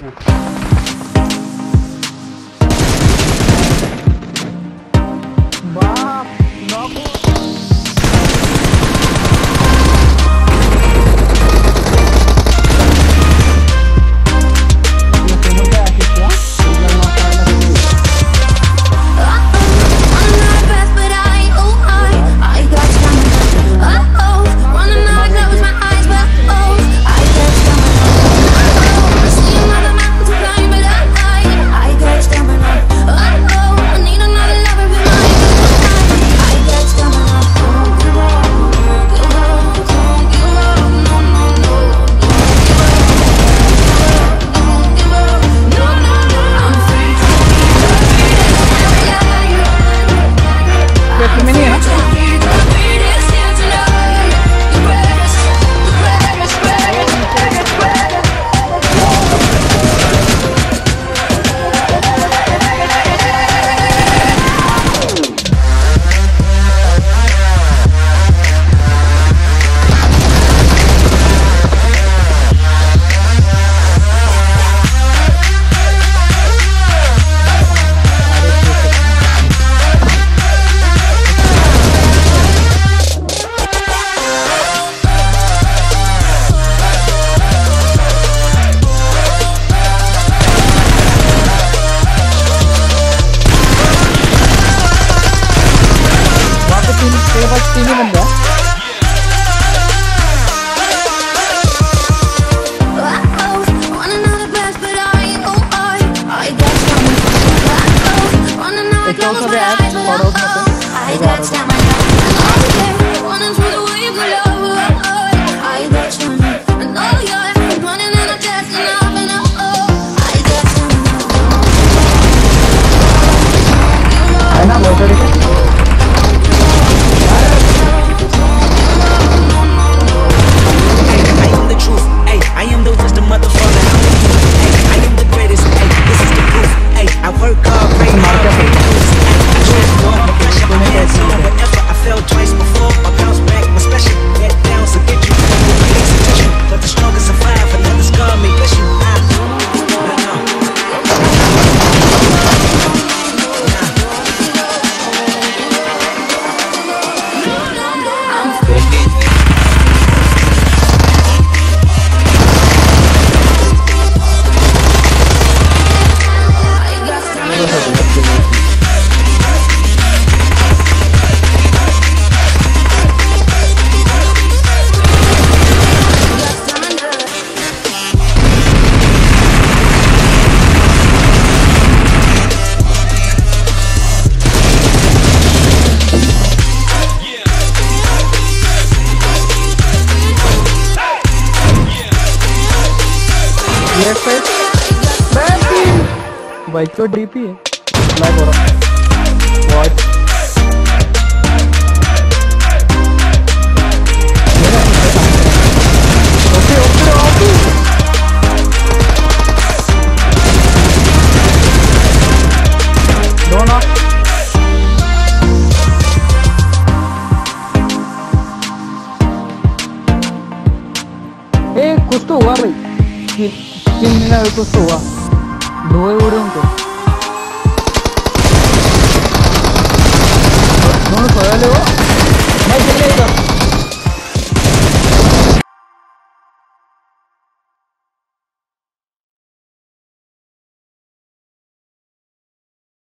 Yeah. Welcome in here. tim silver team mình nữa It's also the app for left side भाई तो DP है? रहा what कुछ तो हुआ भाई। Jimena de Kosovo. Nuevo Bronco.